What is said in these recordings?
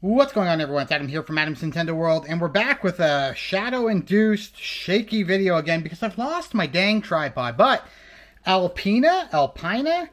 What's going on everyone? It's Adam here from Adam's Nintendo World and we're back with a shadow-induced shaky video again because I've lost my dang tripod. But Alpina, Alpina,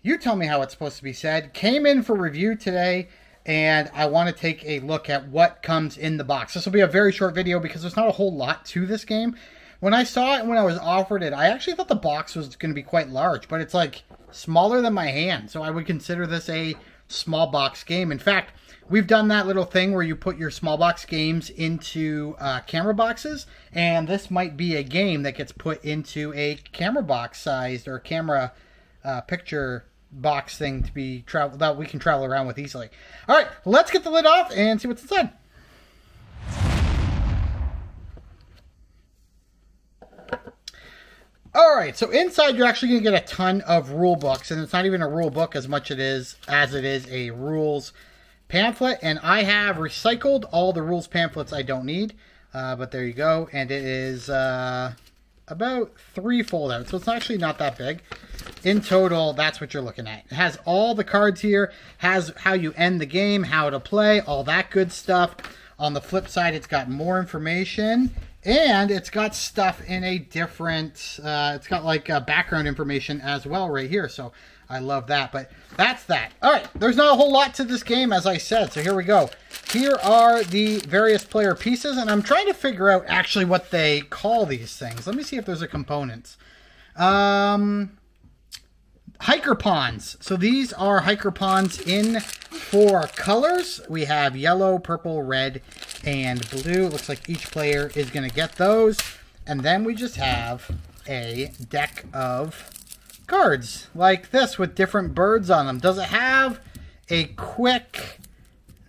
you tell me how it's supposed to be said, came in for review today and I want to take a look at what comes in the box. This will be a very short video because there's not a whole lot to this game. When I saw it when I was offered it, I actually thought the box was going to be quite large, but it's like smaller than my hand. So I would consider this a small box game. In fact, we've done that little thing where you put your small box games into uh, camera boxes, and this might be a game that gets put into a camera box sized or camera uh, picture box thing to be travel that we can travel around with easily. All right, let's get the lid off and see what's inside. All right, so inside you're actually going to get a ton of rule books, and it's not even a rule book as much it is as it is a rules pamphlet. And I have recycled all the rules pamphlets I don't need, uh, but there you go. And it is uh, about three fold out, so it's actually not that big. In total, that's what you're looking at. It has all the cards here, has how you end the game, how to play, all that good stuff. On the flip side, it's got more information and it's got stuff in a different uh, it's got like uh, background information as well right here. So i love that but that's that. All right there's not a whole lot to this game as i said. So here we go. Here are the various player pieces and i'm trying to figure out actually what they call these things. Let me see if there's a components. Um hiker pawns. So these are hiker pawns in four colors. We have yellow, purple, red, and blue. It looks like each player is going to get those. And then we just have a deck of cards like this with different birds on them. Does it have a quick...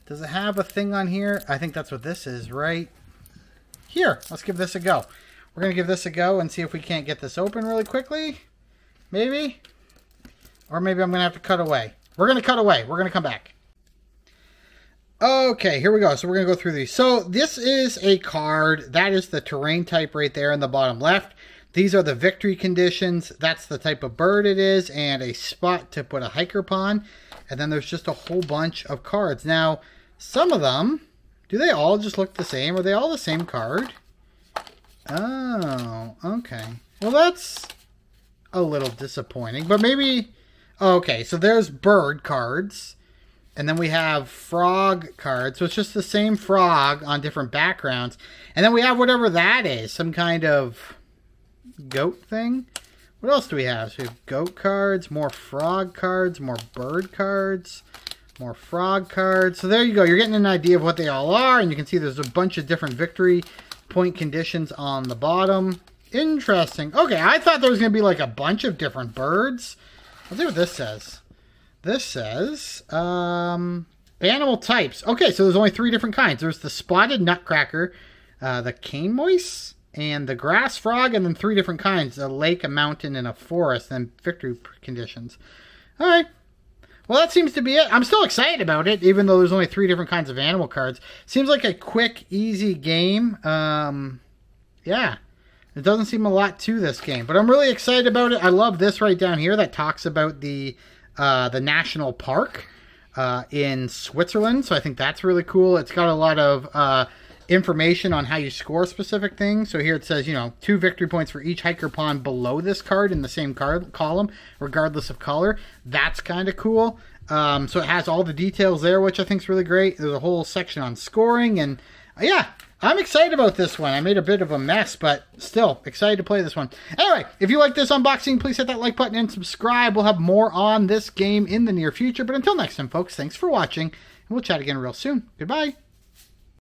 Does it have a thing on here? I think that's what this is, right? Here, let's give this a go. We're going to give this a go and see if we can't get this open really quickly. Maybe? Or maybe I'm going to have to cut away. We're going to cut away. We're going to come back. Okay, here we go. So we're going to go through these. So this is a card. That is the terrain type right there in the bottom left. These are the victory conditions. That's the type of bird it is and a spot to put a hiker pawn. And then there's just a whole bunch of cards. Now, some of them, do they all just look the same? Are they all the same card? Oh, okay. Well, that's a little disappointing. But maybe Okay, so there's bird cards. And then we have frog cards. So it's just the same frog on different backgrounds. And then we have whatever that is. Some kind of goat thing. What else do we have? So we have goat cards, more frog cards, more bird cards, more frog cards. So there you go. You're getting an idea of what they all are. And you can see there's a bunch of different victory point conditions on the bottom. Interesting. Okay, I thought there was going to be like a bunch of different birds. Let's see what this says. This says um, animal types. Okay, so there's only three different kinds. There's the spotted nutcracker, uh, the chamois, and the grass frog, and then three different kinds: a lake, a mountain, and a forest. And victory conditions. All right. Well, that seems to be it. I'm still excited about it, even though there's only three different kinds of animal cards. Seems like a quick, easy game. Um, yeah. It doesn't seem a lot to this game, but I'm really excited about it. I love this right down here that talks about the uh, the national park uh, in Switzerland. So I think that's really cool. It's got a lot of uh, information on how you score specific things. So here it says, you know, two victory points for each hiker pawn below this card in the same card column, regardless of color. That's kind of cool. Um, so it has all the details there, which I think is really great. There's a whole section on scoring, and yeah, I'm excited about this one. I made a bit of a mess, but still excited to play this one. Anyway, if you like this unboxing, please hit that like button and subscribe. We'll have more on this game in the near future. But until next time, folks, thanks for watching, and we'll chat again real soon. Goodbye.